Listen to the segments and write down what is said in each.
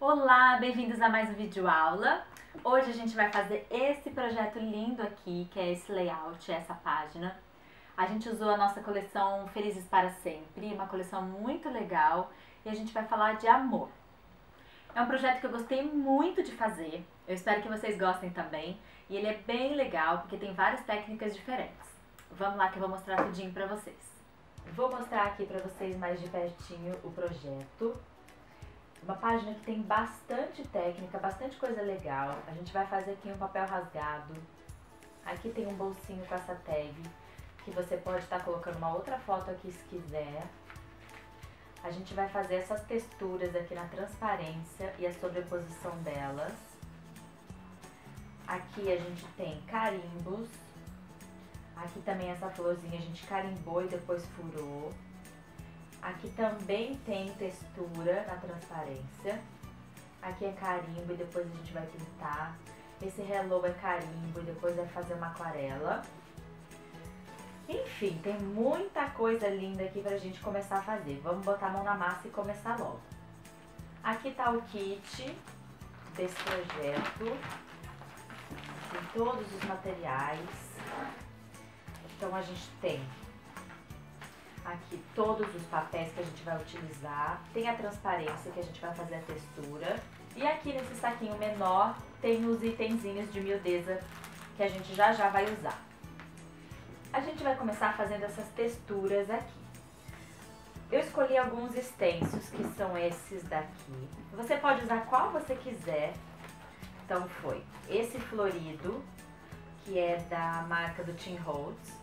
Olá, bem-vindos a mais um vídeo aula. Hoje a gente vai fazer esse projeto lindo aqui, que é esse layout, essa página. A gente usou a nossa coleção Felizes para Sempre, uma coleção muito legal, e a gente vai falar de amor. É um projeto que eu gostei muito de fazer, eu espero que vocês gostem também, e ele é bem legal porque tem várias técnicas diferentes. Vamos lá que eu vou mostrar tudinho pra vocês. Vou mostrar aqui pra vocês mais de pertinho o projeto. Uma página que tem bastante técnica, bastante coisa legal. A gente vai fazer aqui um papel rasgado. Aqui tem um bolsinho com essa tag, que você pode estar tá colocando uma outra foto aqui se quiser. A gente vai fazer essas texturas aqui na transparência e a sobreposição delas. Aqui a gente tem carimbos. Aqui também essa florzinha a gente carimbou e depois furou. Aqui também tem textura na transparência. Aqui é carimbo e depois a gente vai pintar. Esse hello é carimbo e depois vai fazer uma aquarela. Enfim, tem muita coisa linda aqui pra gente começar a fazer. Vamos botar a mão na massa e começar logo. Aqui tá o kit desse projeto. Tem todos os materiais. Então a gente tem aqui todos os papéis que a gente vai utilizar, tem a transparência que a gente vai fazer a textura e aqui nesse saquinho menor tem os itenzinhos de miudeza que a gente já já vai usar. A gente vai começar fazendo essas texturas aqui. Eu escolhi alguns stencils que são esses daqui. Você pode usar qual você quiser. Então foi esse florido, que é da marca do Tim Holtz.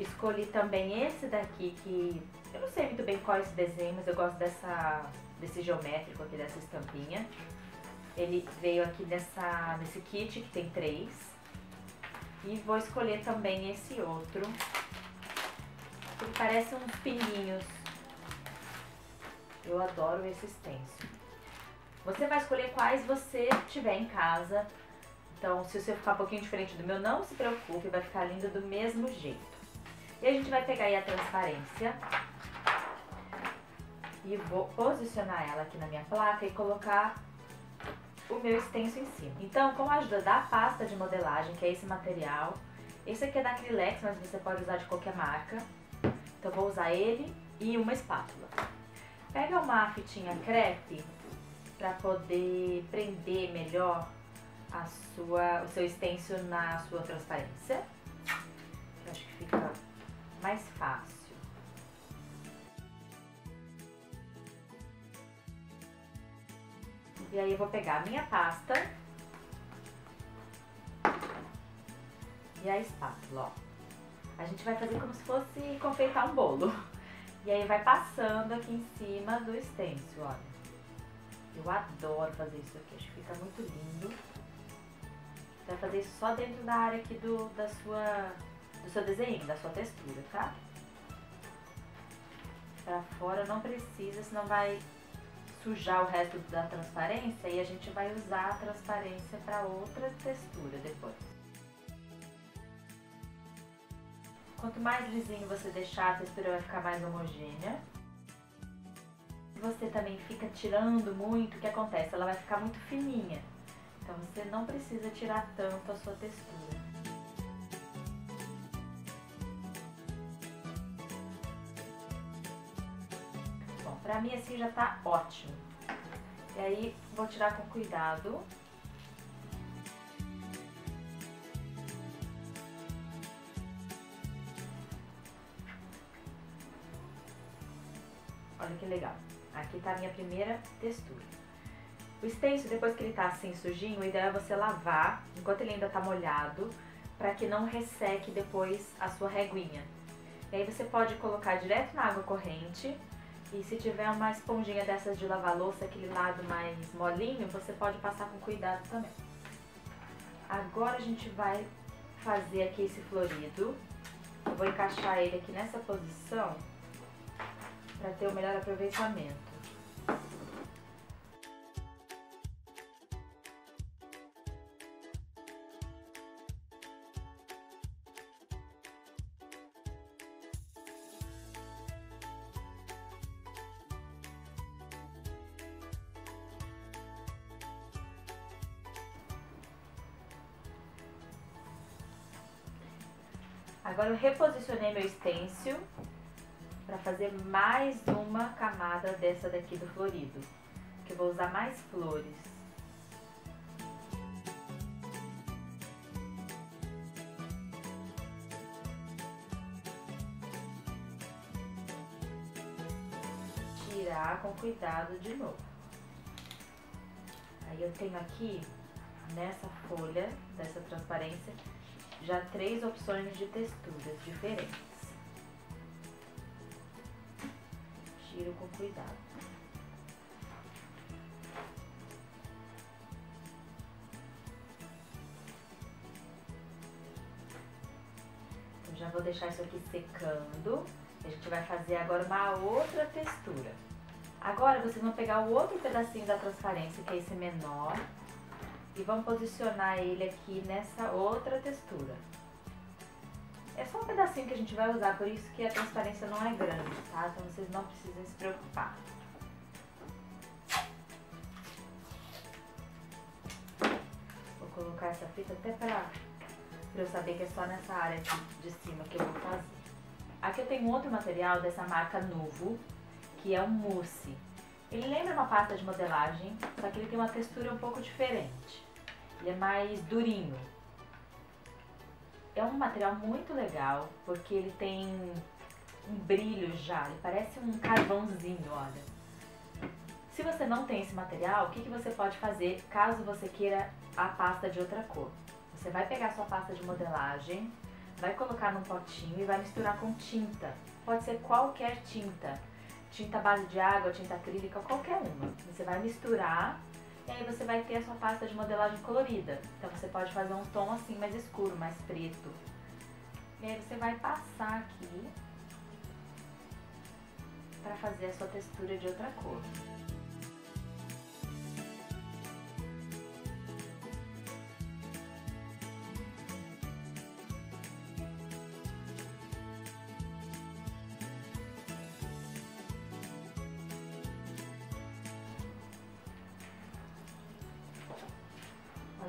Escolhi também esse daqui, que eu não sei muito bem qual é esse desenho, mas eu gosto dessa, desse geométrico aqui, dessa estampinha. Ele veio aqui nessa, nesse kit, que tem três. E vou escolher também esse outro, que parece uns pinguinhos. Eu adoro esse stencil. Você vai escolher quais você tiver em casa. Então, se você ficar um pouquinho diferente do meu, não se preocupe, vai ficar lindo do mesmo jeito. E a gente vai pegar aí a transparência e vou posicionar ela aqui na minha placa e colocar o meu stencil em cima. Então, com a ajuda da pasta de modelagem, que é esse material, esse aqui é da Acrylex, mas você pode usar de qualquer marca. Então, vou usar ele e uma espátula. Pega uma fitinha crepe para poder prender melhor a sua, o seu stencil na sua transparência. Eu acho que fica mais fácil. E aí eu vou pegar a minha pasta e a espátula, ó. A gente vai fazer como se fosse confeitar um bolo. E aí vai passando aqui em cima do stencil, olha. Eu adoro fazer isso aqui, acho que fica muito lindo. Você vai fazer isso só dentro da área aqui do, da sua do seu desenho, da sua textura, tá? Pra fora não precisa, senão vai sujar o resto da transparência e a gente vai usar a transparência para outra textura depois. Quanto mais lisinho você deixar, a textura vai ficar mais homogênea. Se você também fica tirando muito, o que acontece? Ela vai ficar muito fininha. Então você não precisa tirar tanto a sua textura. Pra mim assim já tá ótimo. E aí vou tirar com cuidado. Olha que legal. Aqui tá a minha primeira textura. O stencil, depois que ele tá assim sujinho, o ideal é você lavar enquanto ele ainda tá molhado, para que não resseque depois a sua reguinha. E aí você pode colocar direto na água corrente e se tiver uma esponjinha dessas de lavar louça, aquele lado mais molinho, você pode passar com cuidado também. Agora a gente vai fazer aqui esse florido. Eu vou encaixar ele aqui nessa posição para ter o melhor aproveitamento. Eu reposicionei meu stencil para fazer mais uma camada dessa daqui do florido, que eu vou usar mais flores. Tirar com cuidado de novo. Aí eu tenho aqui, nessa folha, dessa transparência, já três opções de texturas diferentes. Tiro com cuidado. Já vou deixar isso aqui secando. A gente vai fazer agora uma outra textura. Agora vocês vão pegar o outro pedacinho da transparência, que é esse menor, e vamos posicionar ele aqui nessa outra textura. É só um pedacinho que a gente vai usar, por isso que a transparência não é grande, tá? Então vocês não precisam se preocupar. Vou colocar essa fita até pra, pra eu saber que é só nessa área de, de cima que eu vou fazer. Aqui eu tenho outro material dessa marca Nuvo, que é um mousse. Ele lembra uma pasta de modelagem, só que ele tem uma textura um pouco diferente. Ele é mais durinho. É um material muito legal, porque ele tem um brilho já, ele parece um carvãozinho, olha. Se você não tem esse material, o que, que você pode fazer caso você queira a pasta de outra cor? Você vai pegar sua pasta de modelagem, vai colocar num potinho e vai misturar com tinta. Pode ser qualquer tinta tinta base de água, tinta acrílica, qualquer uma. Você vai misturar e aí você vai ter a sua pasta de modelagem colorida. Então você pode fazer um tom assim mais escuro, mais preto. E aí você vai passar aqui para fazer a sua textura de outra cor.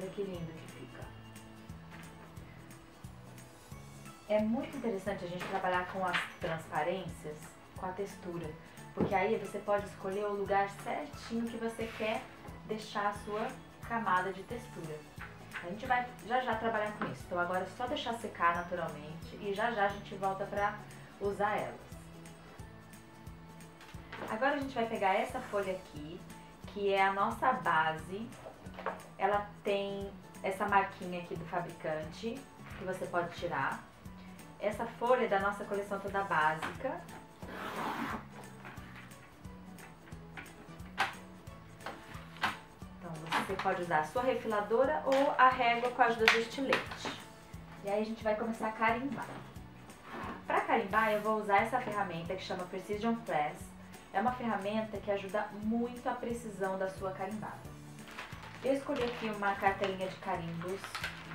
Olha que lindo que fica. É muito interessante a gente trabalhar com as transparências, com a textura, porque aí você pode escolher o lugar certinho que você quer deixar a sua camada de textura. A gente vai já já trabalhar com isso, então agora é só deixar secar naturalmente e já já a gente volta para usar elas. Agora a gente vai pegar essa folha aqui, que é a nossa base ela tem essa marquinha aqui do fabricante, que você pode tirar. Essa folha é da nossa coleção toda básica. Então, você pode usar a sua refiladora ou a régua com a ajuda do estilete. E aí a gente vai começar a carimbar. Para carimbar, eu vou usar essa ferramenta que chama Precision Press. É uma ferramenta que ajuda muito a precisão da sua carimbada. Eu escolhi aqui uma cartelinha de carimbos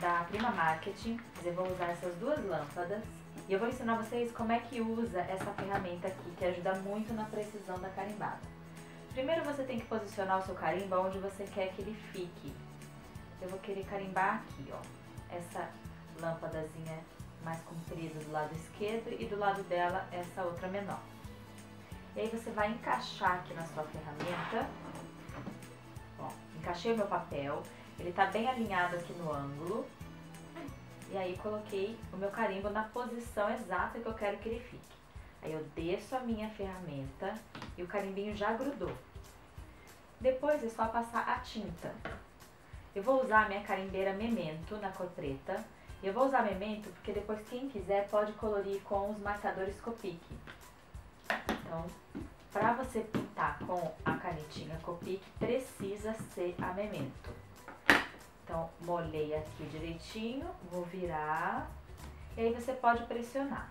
da Prima Marketing, eu vou usar essas duas lâmpadas e eu vou ensinar vocês como é que usa essa ferramenta aqui, que ajuda muito na precisão da carimbada. Primeiro você tem que posicionar o seu carimbo onde você quer que ele fique. Eu vou querer carimbar aqui, ó, essa lâmpadazinha mais comprida do lado esquerdo e do lado dela essa outra menor. E aí você vai encaixar aqui na sua ferramenta encaixei o meu papel, ele tá bem alinhado aqui no ângulo. E aí coloquei o meu carimbo na posição exata que eu quero que ele fique. Aí eu desço a minha ferramenta e o carimbinho já grudou. Depois é só passar a tinta. Eu vou usar a minha carimbeira Memento na cor preta. Eu vou usar Memento porque depois quem quiser pode colorir com os marcadores Copic. Então, para você pintar com a canetinha Copic, precisa ser a Memento. Então, molhei aqui direitinho, vou virar, e aí você pode pressionar.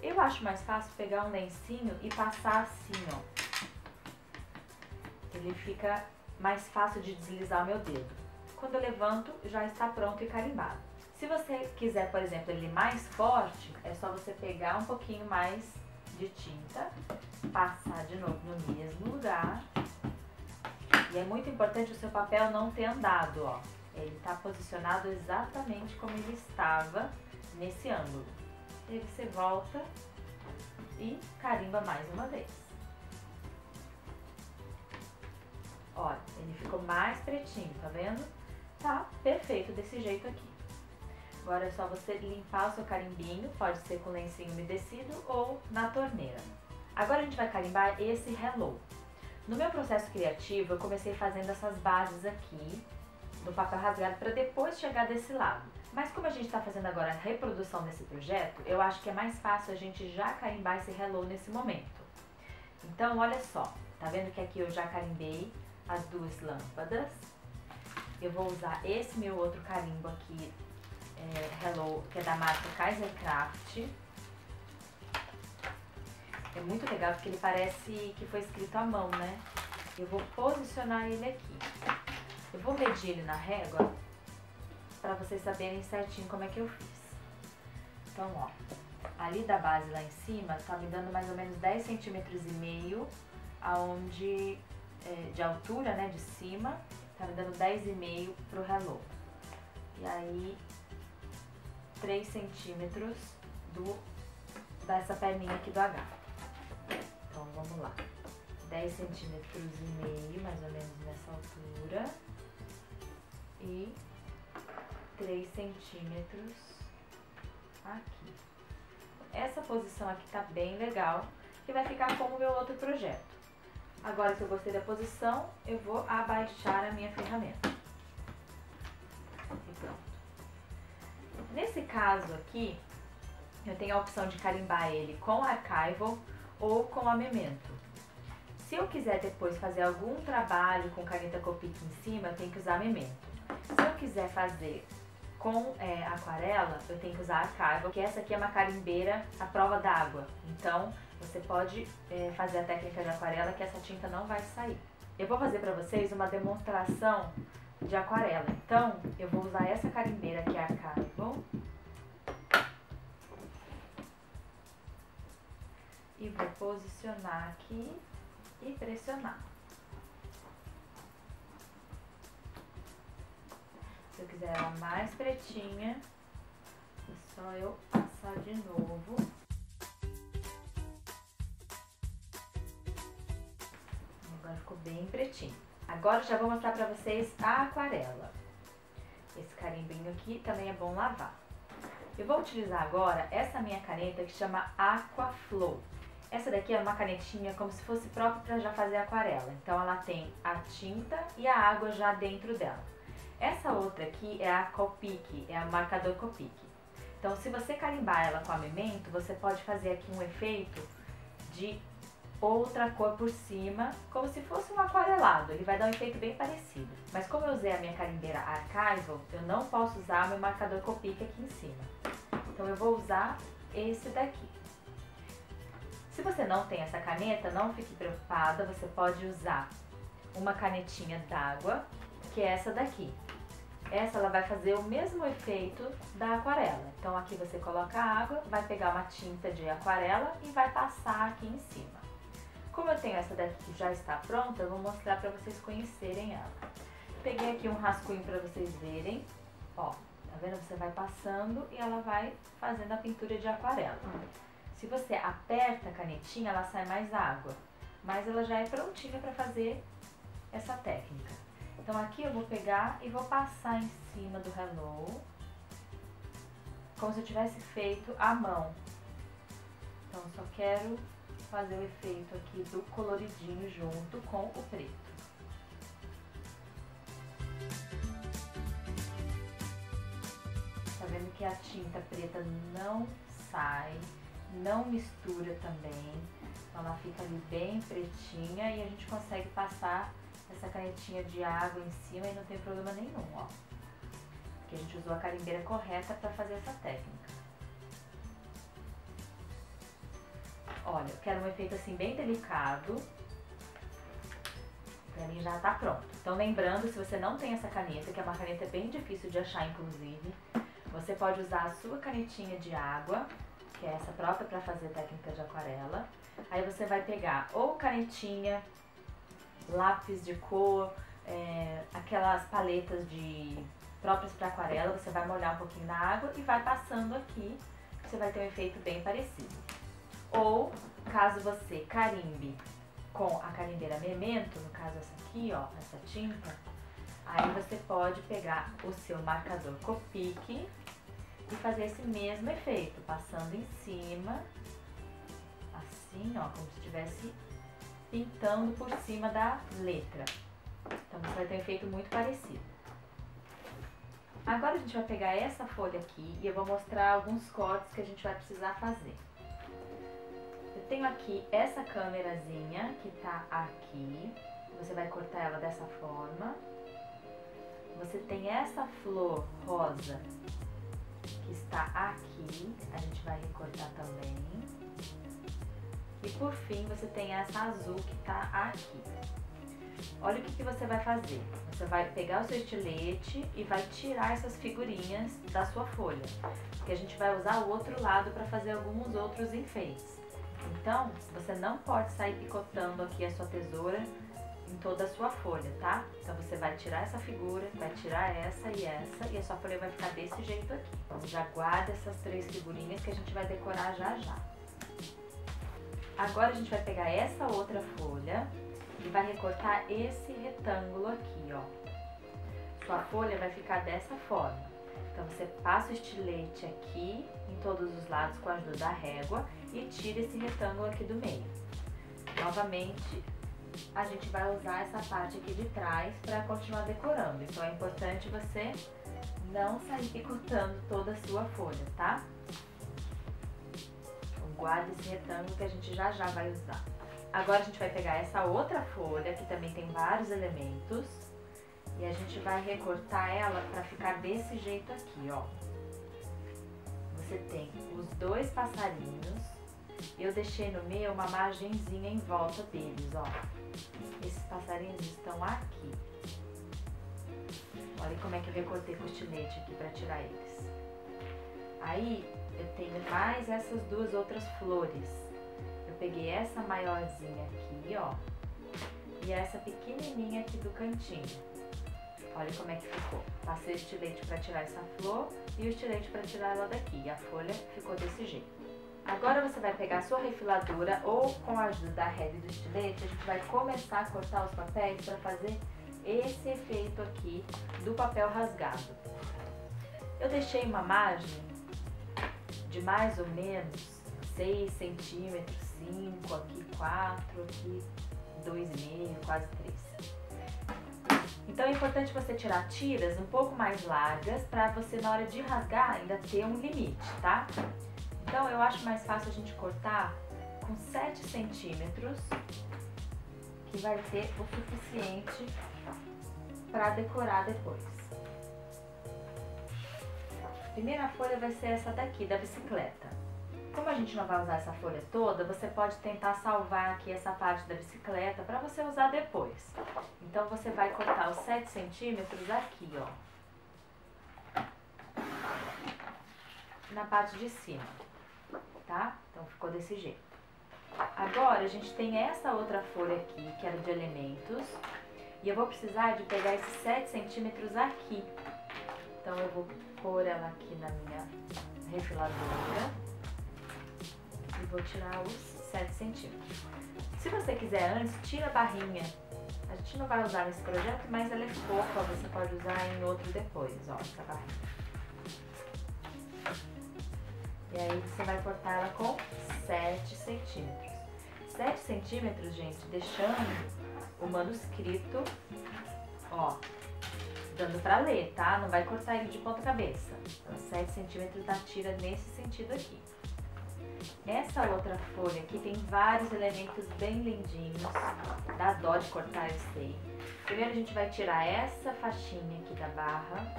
Eu acho mais fácil pegar um lencinho e passar assim, ó. Ele fica mais fácil de deslizar o meu dedo. Quando eu levanto, já está pronto e carimbado. Se você quiser, por exemplo, ele mais forte, é só você pegar um pouquinho mais de tinta passar de novo no mesmo lugar. E é muito importante o seu papel não ter andado, ó. Ele está posicionado exatamente como ele estava nesse ângulo. e aí você volta e carimba mais uma vez. Olha, ele ficou mais pretinho, tá vendo? Tá perfeito desse jeito aqui. Agora é só você limpar o seu carimbinho, pode ser com lencinho umedecido ou na torneira. Agora a gente vai carimbar esse hello. No meu processo criativo, eu comecei fazendo essas bases aqui, no papel rasgado, para depois chegar desse lado. Mas como a gente está fazendo agora a reprodução desse projeto, eu acho que é mais fácil a gente já carimbar esse hello nesse momento. Então, olha só, tá vendo que aqui eu já carimbei as duas lâmpadas. Eu vou usar esse meu outro carimbo aqui, é, Hello, que é da marca Kaiser Craft. É muito legal porque ele parece que foi escrito à mão, né? Eu vou posicionar ele aqui. Eu vou medir ele na régua para vocês saberem certinho como é que eu fiz. Então, ó, ali da base lá em cima tá me dando mais ou menos 10 centímetros e meio, aonde é, de altura, né, de cima, tá me dando 10,5 pro hello. E aí, 3 centímetros do, dessa perninha aqui do H. Então, vamos lá. 10 centímetros e meio, mais ou menos nessa altura. E 3 centímetros aqui. Essa posição aqui tá bem legal, que vai ficar como o meu outro projeto. Agora que eu gostei da posição, eu vou abaixar a minha ferramenta. Nesse caso aqui, eu tenho a opção de carimbar ele com Archival ou com a Memento. Se eu quiser depois fazer algum trabalho com caneta Copic em cima, eu tenho que usar Memento. Se eu quiser fazer com é, aquarela, eu tenho que usar Archival, que essa aqui é uma carimbeira à prova d'água. Então, você pode é, fazer a técnica de aquarela que essa tinta não vai sair. Eu vou fazer para vocês uma demonstração de aquarela. Então, eu vou usar essa carimbeira que é a Carbon. E vou posicionar aqui e pressionar. Se eu quiser ela mais pretinha, é só eu passar de novo. ficou bem pretinho. Agora já vou mostrar pra vocês a aquarela. Esse carimbinho aqui também é bom lavar. Eu vou utilizar agora essa minha caneta que chama Aquaflow. Essa daqui é uma canetinha como se fosse própria para já fazer aquarela. Então ela tem a tinta e a água já dentro dela. Essa outra aqui é a Copic, é a marcador Copic. Então se você carimbar ela com a Memento, você pode fazer aqui um efeito de outra cor por cima, como se fosse um aquarelado. Ele vai dar um efeito bem parecido. Mas como eu usei a minha carimbeira Archival, eu não posso usar meu marcador Copic aqui em cima. Então eu vou usar esse daqui. Se você não tem essa caneta, não fique preocupada, você pode usar uma canetinha d'água, que é essa daqui. Essa ela vai fazer o mesmo efeito da aquarela. Então aqui você coloca a água, vai pegar uma tinta de aquarela e vai passar aqui em cima. Como eu tenho essa daqui que já está pronta, eu vou mostrar para vocês conhecerem ela. Peguei aqui um rascunho para vocês verem. Ó, tá vendo? Você vai passando e ela vai fazendo a pintura de aquarela. Se você aperta a canetinha, ela sai mais água. Mas ela já é prontinha para fazer essa técnica. Então aqui eu vou pegar e vou passar em cima do Hello. Como se eu tivesse feito à mão. Então só quero fazer o efeito aqui do coloridinho junto com o preto. Tá vendo que a tinta preta não sai, não mistura também. Então ela fica ali bem pretinha e a gente consegue passar essa canetinha de água em cima e não tem problema nenhum, ó. Porque a gente usou a carimbeira correta para fazer essa técnica. Olha, eu quero um efeito assim bem delicado. Pra mim já tá pronto. Então lembrando, se você não tem essa caneta, que é uma caneta bem difícil de achar inclusive, você pode usar a sua canetinha de água, que é essa própria para fazer técnica de aquarela. Aí você vai pegar ou canetinha, lápis de cor, é, aquelas paletas de próprias para aquarela, você vai molhar um pouquinho na água e vai passando aqui você vai ter um efeito bem parecido. Ou, caso você carimbe com a carimbeira Memento, no caso essa aqui, ó, essa tinta, aí você pode pegar o seu marcador Copic e fazer esse mesmo efeito, passando em cima, assim, ó, como se estivesse pintando por cima da letra. Então você vai ter um efeito muito parecido. Agora a gente vai pegar essa folha aqui e eu vou mostrar alguns cortes que a gente vai precisar fazer. Tenho aqui essa câmerazinha que tá aqui, você vai cortar ela dessa forma. Você tem essa flor rosa que está aqui, a gente vai recortar também. E por fim, você tem essa azul que está aqui. Olha o que, que você vai fazer. Você vai pegar o seu estilete e vai tirar essas figurinhas da sua folha. Porque a gente vai usar o outro lado para fazer alguns outros enfeites. Então, você não pode sair picotando aqui a sua tesoura em toda a sua folha, tá? Então você vai tirar essa figura, vai tirar essa e essa e a sua folha vai ficar desse jeito aqui. Então já guarda essas três figurinhas que a gente vai decorar já já. Agora a gente vai pegar essa outra folha e vai recortar esse retângulo aqui, ó. Sua folha vai ficar dessa forma. Então você passa o estilete aqui em todos os lados com a ajuda da régua e tira esse retângulo aqui do meio. Novamente, a gente vai usar essa parte aqui de trás para continuar decorando. Então é importante você não sair picotando toda a sua folha, tá? Então, guarda esse retângulo que a gente já já vai usar. Agora a gente vai pegar essa outra folha, que também tem vários elementos, e a gente vai recortar ela para ficar desse jeito aqui, ó. Você tem os dois passarinhos, eu deixei no meio uma margenzinha em volta deles, ó. Esses passarinhos estão aqui. Olha como é que eu recortei com o estilete aqui para tirar eles. Aí eu tenho mais essas duas outras flores. Eu peguei essa maiorzinha aqui, ó, e essa pequenininha aqui do cantinho. Olha como é que ficou. Passei estilete para tirar essa flor e o estilete para tirar ela daqui. E a folha ficou desse jeito. Agora você vai pegar a sua refiladora ou com a ajuda da rede do estilete, a gente vai começar a cortar os papéis para fazer esse efeito aqui do papel rasgado. Eu deixei uma margem de mais ou menos 6 centímetros, 5, aqui 4, aqui 2,5, quase 3. Então é importante você tirar tiras um pouco mais largas para você na hora de rasgar ainda ter um limite, tá? Então eu acho mais fácil a gente cortar com 7 centímetros, que vai ter o suficiente para decorar depois. A primeira folha vai ser essa daqui, da bicicleta. Como a gente não vai usar essa folha toda, você pode tentar salvar aqui essa parte da bicicleta para você usar depois. Então você vai cortar os 7 centímetros aqui, ó. Na parte de cima tá? Então ficou desse jeito. Agora a gente tem essa outra folha aqui, que era de elementos, e eu vou precisar de pegar esses 7 centímetros aqui. Então eu vou pôr ela aqui na minha refiladora e vou tirar os 7 centímetros. Se você quiser antes, tira a barrinha. A gente não vai usar nesse projeto, mas ela é fofa, você pode usar em outro depois, ó, essa barrinha. E aí você vai cortar ela com 7 centímetros. 7 centímetros, gente, deixando o manuscrito, ó, dando pra ler, tá? Não vai cortar ele de ponta cabeça. Então, 7 centímetros da tira nesse sentido aqui. Essa outra folha aqui tem vários elementos bem lindinhos. Dá dó de cortar, eu sei. Primeiro a gente vai tirar essa faixinha aqui da barra.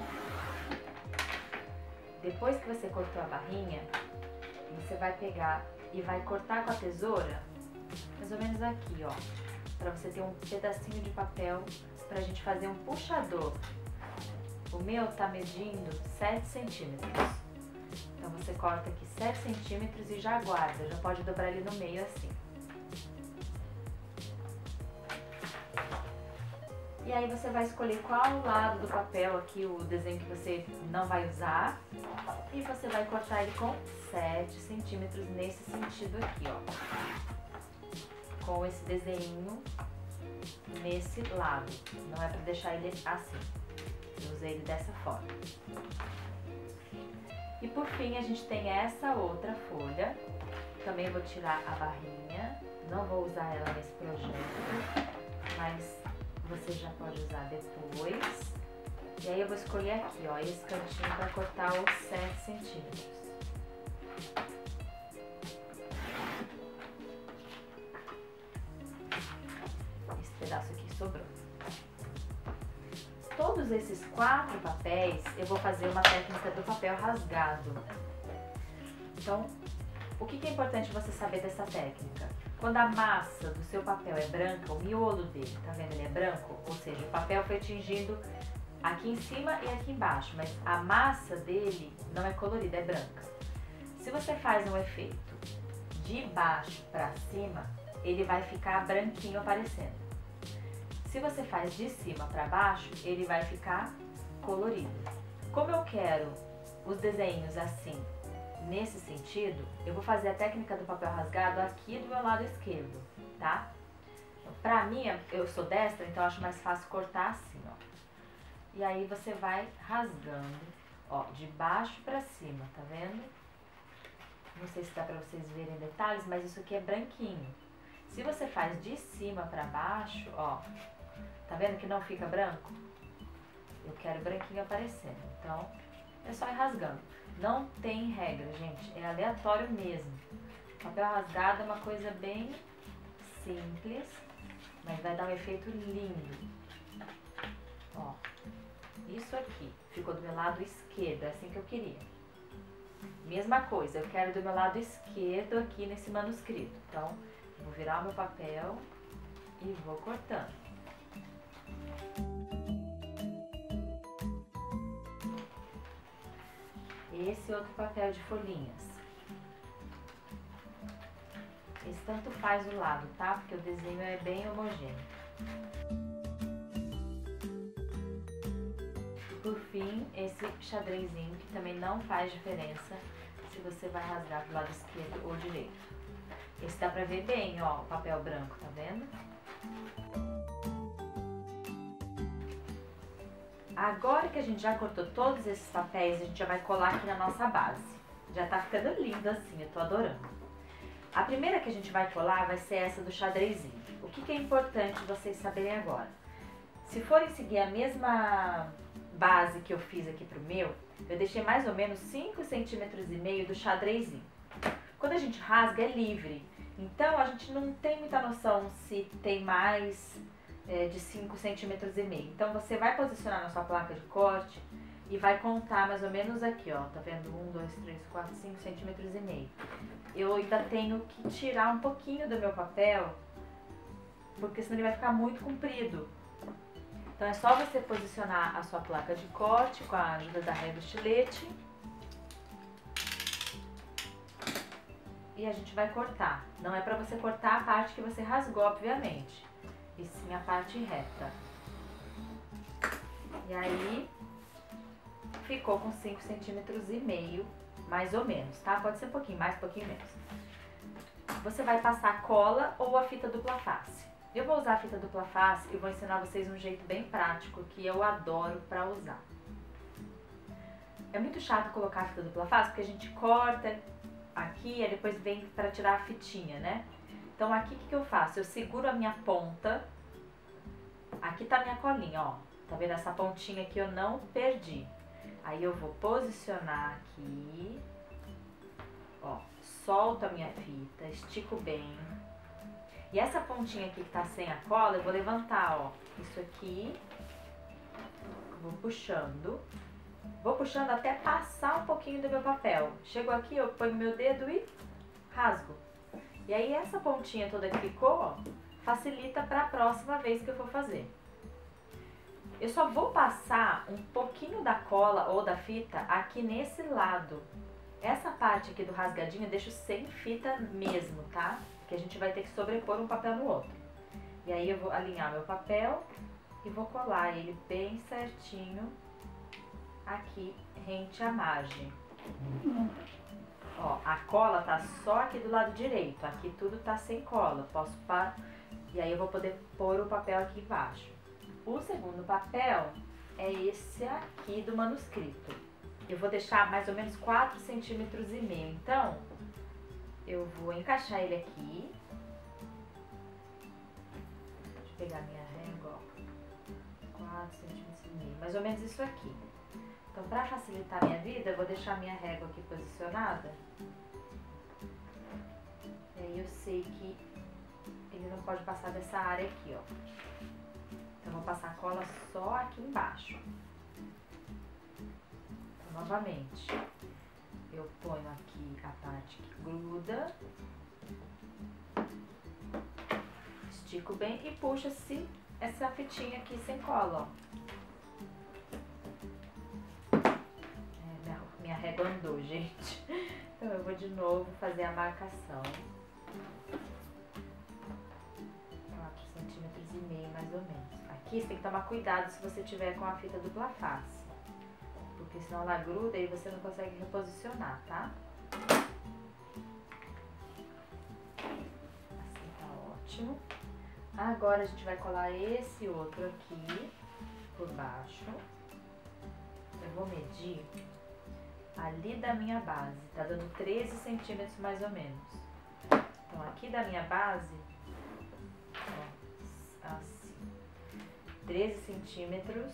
Depois que você cortou a barrinha, você vai pegar e vai cortar com a tesoura, mais ou menos aqui, ó, para você ter um pedacinho de papel pra gente fazer um puxador. O meu tá medindo 7 centímetros. Então você corta aqui 7 centímetros e já guarda, já pode dobrar ele no meio assim. E aí você vai escolher qual lado do papel aqui, o desenho que você não vai usar. E você vai cortar ele com 7 centímetros nesse sentido aqui, ó. Com esse desenho nesse lado. Não é para deixar ele assim. Eu usei ele dessa forma. E por fim a gente tem essa outra folha. Também vou tirar a barrinha. Não vou usar ela nesse projeto, mas você já pode usar depois. E aí eu vou escolher aqui, ó, esse cantinho para cortar os 7 centímetros. Esse pedaço aqui sobrou. Todos esses quatro papéis, eu vou fazer uma técnica do papel rasgado. Então, o que, é importante você saber dessa técnica? Quando a massa do seu papel é branca, o miolo dele, tá vendo? Ele é branco, ou seja, o papel foi tingido aqui em cima e aqui embaixo, mas a massa dele não é colorida, é branca. Se você faz um efeito de baixo para cima, ele vai ficar branquinho aparecendo. Se você faz de cima para baixo, ele vai ficar colorido. Como eu quero os desenhos assim, nesse sentido, eu vou fazer a técnica do papel rasgado aqui do meu lado esquerdo, tá? Pra mim, eu sou destra, então acho mais fácil cortar assim, ó. E aí você vai rasgando, ó, de baixo pra cima, tá vendo? Não sei se dá pra vocês verem detalhes, mas isso aqui é branquinho. Se você faz de cima pra baixo, ó, tá vendo que não fica branco? Eu quero branquinho aparecendo, então é só ir rasgando. Não tem regra, gente, é aleatório mesmo. Papel rasgado é uma coisa bem simples, mas vai dar um efeito lindo. Ó, isso aqui ficou do meu lado esquerdo, é assim que eu queria. Mesma coisa, eu quero do meu lado esquerdo aqui nesse manuscrito. Então, vou virar o meu papel e vou cortando. Esse outro papel de folhinhas. Esse tanto faz o lado, tá? Porque o desenho é bem homogêneo. Por fim, esse xadrezinho que também não faz diferença se você vai rasgar do lado esquerdo ou direito. Esse dá pra ver bem, ó, o papel branco, tá vendo? Agora que a gente já cortou todos esses papéis, a gente já vai colar aqui na nossa base. Já tá ficando lindo assim, eu tô adorando. A primeira que a gente vai colar vai ser essa do xadrezinho. O que, que é importante vocês saberem agora? Se forem seguir a mesma base que eu fiz aqui pro meu, eu deixei mais ou menos 5 centímetros e meio do xadrezinho. Quando a gente rasga é livre, então a gente não tem muita noção se tem mais é, de 5 centímetros e meio. Então você vai posicionar na sua placa de corte e vai contar mais ou menos aqui, ó. Tá vendo? 1, 2, 3, 4, 5 centímetros e meio. Eu ainda tenho que tirar um pouquinho do meu papel, porque senão ele vai ficar muito comprido. Então é só você posicionar a sua placa de corte com a ajuda da régua estilete. E a gente vai cortar. Não é para você cortar a parte que você rasgou, obviamente e sim a parte reta. E aí, ficou com 5 centímetros e meio, mais ou menos, tá? Pode ser um pouquinho mais, um pouquinho menos. Você vai passar cola ou a fita dupla face. Eu vou usar a fita dupla face e vou ensinar vocês um jeito bem prático que eu adoro pra usar. É muito chato colocar a fita dupla face porque a gente corta aqui e depois vem para tirar a fitinha, né? Então aqui o que, que eu faço? Eu seguro a minha ponta, aqui tá minha colinha, ó. Tá vendo essa pontinha aqui eu não perdi. Aí eu vou posicionar aqui, ó, solto a minha fita, estico bem. E essa pontinha aqui que tá sem a cola, eu vou levantar, ó, isso aqui, vou puxando. Vou puxando até passar um pouquinho do meu papel. Chego aqui, eu ponho meu dedo e rasgo. E aí essa pontinha toda que ficou, ó, facilita para a próxima vez que eu for fazer. Eu só vou passar um pouquinho da cola ou da fita aqui nesse lado. Essa parte aqui do rasgadinho eu deixo sem fita mesmo, tá? Que a gente vai ter que sobrepor um papel no outro. E aí eu vou alinhar meu papel e vou colar ele bem certinho aqui rente à margem. Ó, a cola tá só aqui do lado direito, aqui tudo tá sem cola, posso par... e aí eu vou poder pôr o papel aqui embaixo. O segundo papel é esse aqui do manuscrito. Eu vou deixar mais ou menos 4 centímetros e meio, então eu vou encaixar ele aqui. Deixa eu pegar minha régua, ó. 4 centímetros e meio, mais ou menos isso aqui. Então, para facilitar a minha vida, eu vou deixar minha régua aqui posicionada. E aí eu sei que ele não pode passar dessa área aqui, ó. Então, eu vou passar a cola só aqui embaixo. Então, novamente, eu ponho aqui a parte que gruda. Estico bem e puxa-se essa fitinha aqui sem cola, ó. régua andou, gente. Então eu vou de novo fazer a marcação. E meio mais ou menos. Aqui você tem que tomar cuidado se você tiver com a fita dupla face. Porque senão ela gruda e você não consegue reposicionar, tá? Assim tá ótimo. Agora a gente vai colar esse outro aqui por baixo. Eu vou medir ali da minha base, tá dando 13 centímetros mais ou menos. Então, aqui da minha base, ó, assim, 13 centímetros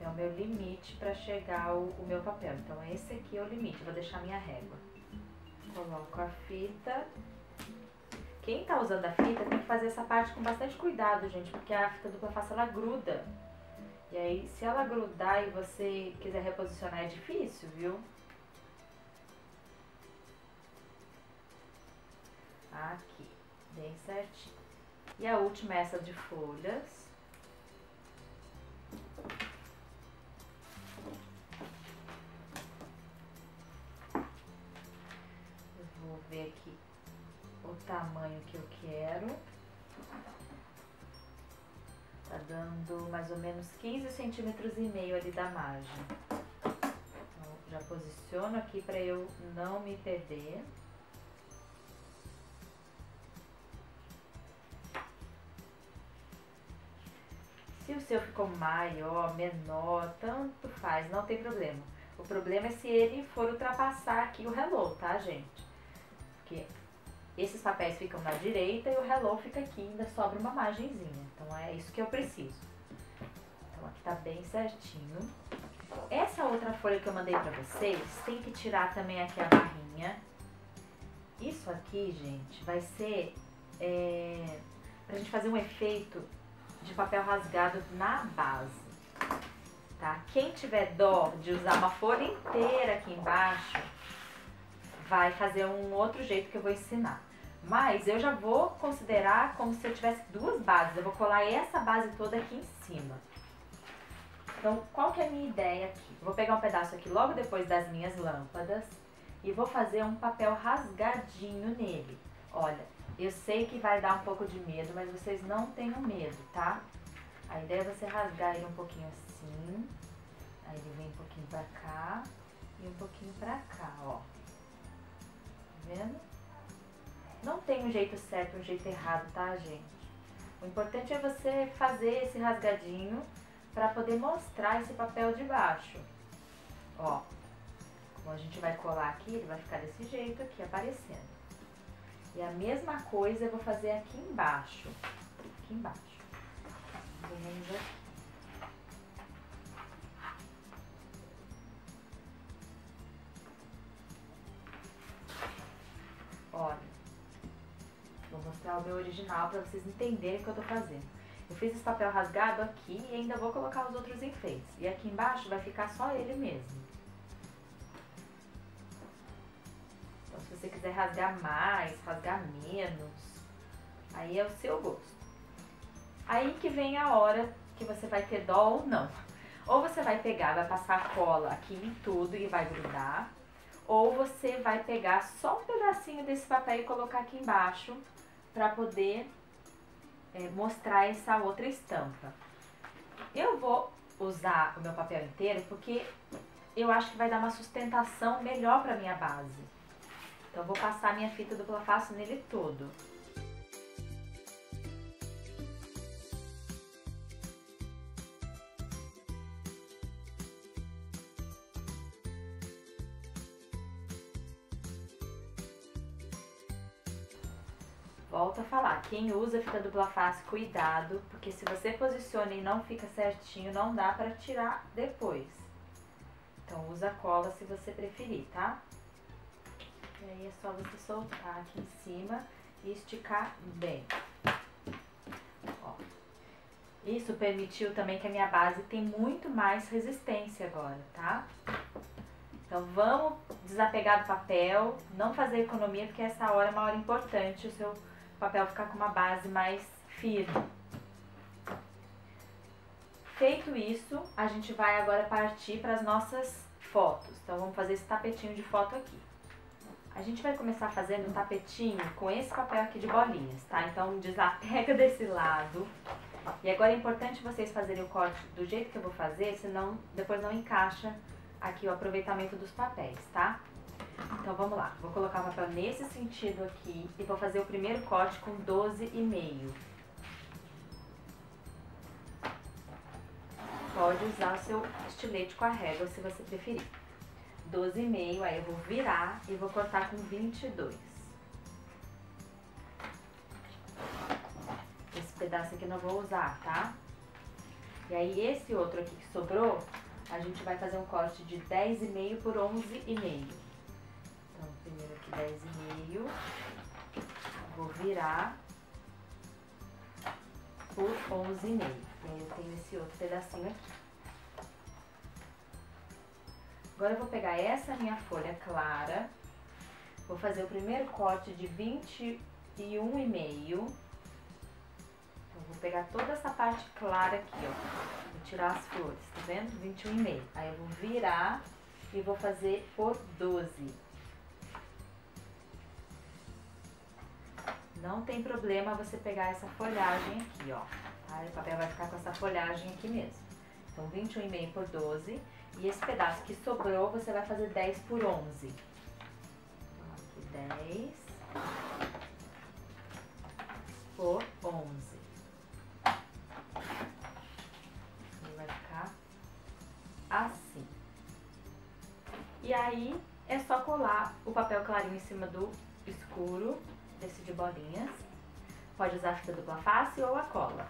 é o meu limite para chegar o, meu papel. Então, esse aqui é o limite, vou deixar minha régua. Coloco a fita. Quem tá usando a fita tem que fazer essa parte com bastante cuidado, gente, porque a fita dupla face ela gruda. E aí, se ela grudar e você quiser reposicionar, é difícil, viu? Aqui, bem certinho. E a última é essa de folhas. Eu vou ver aqui o tamanho que eu quero. Tá dando mais ou menos 15 centímetros e meio ali da margem. Então, já posiciono aqui para eu não me perder. Se o seu ficou maior, menor, tanto faz, não tem problema. O problema é se ele for ultrapassar aqui o hello, tá, gente? Porque esses papéis ficam na direita e o hello fica aqui, ainda sobra uma margenzinha. Então é isso que eu preciso. Então aqui tá bem certinho. Essa outra folha que eu mandei pra vocês, tem que tirar também aqui a barrinha. Isso aqui, gente, vai ser é, pra gente fazer um efeito de papel rasgado na base, tá? Quem tiver dó de usar uma folha inteira aqui embaixo, vai fazer um outro jeito que eu vou ensinar. Mas eu já vou considerar como se eu tivesse duas bases. Eu vou colar essa base toda aqui em cima. Então, qual que é a minha ideia aqui? Eu vou pegar um pedaço aqui logo depois das minhas lâmpadas e vou fazer um papel rasgadinho nele. Olha, eu sei que vai dar um pouco de medo, mas vocês não tenham medo, tá? A ideia é você rasgar ele um pouquinho assim. Aí ele vem um pouquinho pra cá e um pouquinho pra cá, ó. Tá vendo? Não tem um jeito certo um jeito errado, tá, gente? O importante é você fazer esse rasgadinho para poder mostrar esse papel de baixo. Ó, como a gente vai colar aqui, ele vai ficar desse jeito aqui, aparecendo. E a mesma coisa eu vou fazer aqui embaixo. Aqui embaixo. Olha, vou mostrar o meu original para vocês entenderem o que eu tô fazendo. Eu fiz esse papel rasgado aqui e ainda vou colocar os outros enfeites. E aqui embaixo vai ficar só ele mesmo. Se você quiser rasgar mais, rasgar menos, aí é o seu gosto. Aí que vem a hora que você vai ter dó ou não. Ou você vai pegar, vai passar cola aqui em tudo e vai grudar, ou você vai pegar só um pedacinho desse papel e colocar aqui embaixo para poder é, mostrar essa outra estampa. Eu vou usar o meu papel inteiro porque eu acho que vai dar uma sustentação melhor para minha base. Então, vou passar minha fita dupla face nele todo. Volto a falar, quem usa fita dupla face, cuidado, porque se você posiciona e não fica certinho, não dá para tirar depois. Então usa cola se você preferir, tá? E aí é só você soltar aqui em cima e esticar bem. Ó. Isso permitiu também que a minha base tem muito mais resistência agora, tá? Então vamos desapegar do papel, não fazer economia, porque essa hora é uma hora importante o seu papel ficar com uma base mais firme. Feito isso, a gente vai agora partir para as nossas fotos. Então vamos fazer esse tapetinho de foto aqui. A gente vai começar fazendo um tapetinho com esse papel aqui de bolinhas, tá? Então desapega desse lado. E agora é importante vocês fazerem o corte do jeito que eu vou fazer, senão depois não encaixa aqui o aproveitamento dos papéis, tá? Então vamos lá, vou colocar o papel nesse sentido aqui e vou fazer o primeiro corte com 12,5. Pode usar o seu estilete com a régua se você preferir. 12,5, aí eu vou virar e vou cortar com 22. Esse pedaço aqui não vou usar, tá? E aí esse outro aqui que sobrou, a gente vai fazer um corte de 10,5 por 11,5. Então, primeiro aqui 10,5. Vou virar por 11,5. E aí eu tenho esse outro pedacinho aqui. Agora eu vou pegar essa minha folha clara, vou fazer o primeiro corte de 21,5. Então, vou pegar toda essa parte clara aqui, ó. Vou tirar as flores, tá vendo? 21,5. Aí eu vou virar e vou fazer por 12. Não tem problema você pegar essa folhagem aqui, ó. Tá? O papel vai ficar com essa folhagem aqui mesmo. Então, 21,5 por 12. E esse pedaço que sobrou, você vai fazer 10 por 11. Então, aqui 10 por 11. Ele vai ficar assim. E aí, é só colar o papel clarinho em cima do escuro desse de bolinhas. Pode usar a fita dupla face ou a cola.